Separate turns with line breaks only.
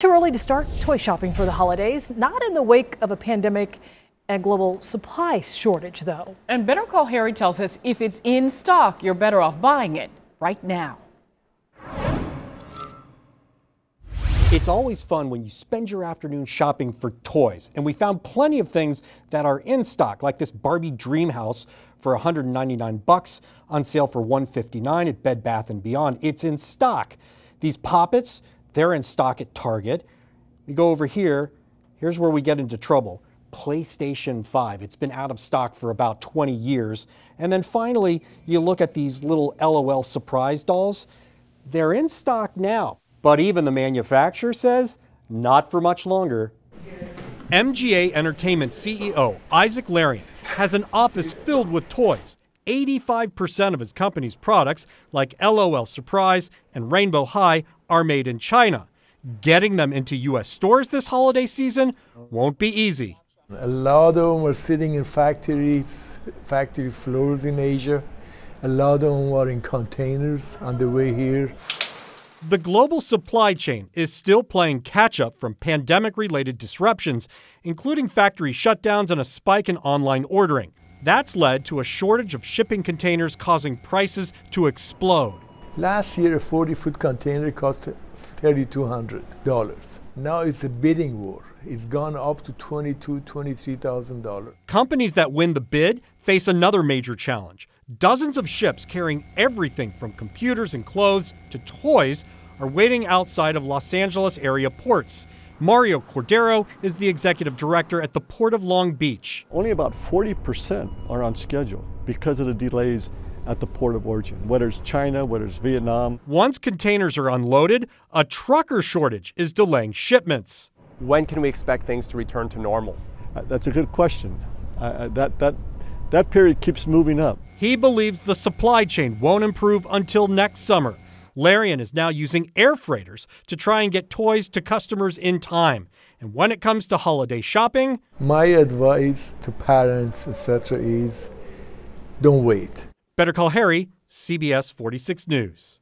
Too early to start toy shopping for the holidays, not in the wake of a pandemic and global supply shortage, though.
And Better Call Harry tells us if it's in stock, you're better off buying it right now.
It's always fun when you spend your afternoon shopping for toys, and we found plenty of things that are in stock, like this Barbie Dream House for 199 bucks, on sale for 159 at Bed Bath & Beyond. It's in stock. These poppets, they're in stock at Target. We go over here. Here's where we get into trouble. PlayStation 5. It's been out of stock for about 20 years. And then finally, you look at these little LOL surprise dolls. They're in stock now, but even the manufacturer says not for much longer. MGA Entertainment CEO Isaac Larian has an office filled with toys. 85% of his company's products, like LOL Surprise and Rainbow High, are made in China. Getting them into U.S. stores this holiday season won't be easy.
A lot of them are sitting in factories, factory floors in Asia. A lot of them are in containers on the way here.
The global supply chain is still playing catch up from pandemic related disruptions, including factory shutdowns and a spike in online ordering. That's led to a shortage of shipping containers, causing prices to explode.
Last year, a 40 foot container cost $3,200. Now it's a bidding war. It's gone up to $22,000, $23,000.
Companies that win the bid face another major challenge. Dozens of ships carrying everything from computers and clothes to toys are waiting outside of Los Angeles area ports. Mario Cordero is the executive director at the Port of Long Beach.
Only about 40% are on schedule because of the delays at the port of origin, whether it's China, whether it's Vietnam.
Once containers are unloaded, a trucker shortage is delaying shipments.
When can we expect things to return to normal?
Uh, that's a good question. Uh, that, that, that period keeps moving up.
He believes the supply chain won't improve until next summer Larian is now using air freighters to try and get toys to customers in time. And when it comes to holiday shopping,
my advice to parents, etc., is don't wait.
Better call Harry, CBS 46 News.